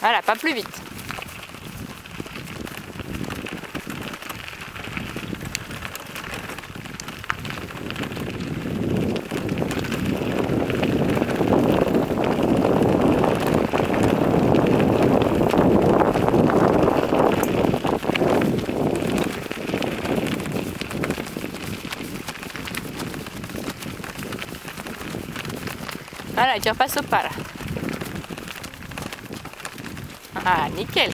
Voilà, pas plus vite. Voilà, tu repasses au pas là. Ah, nickel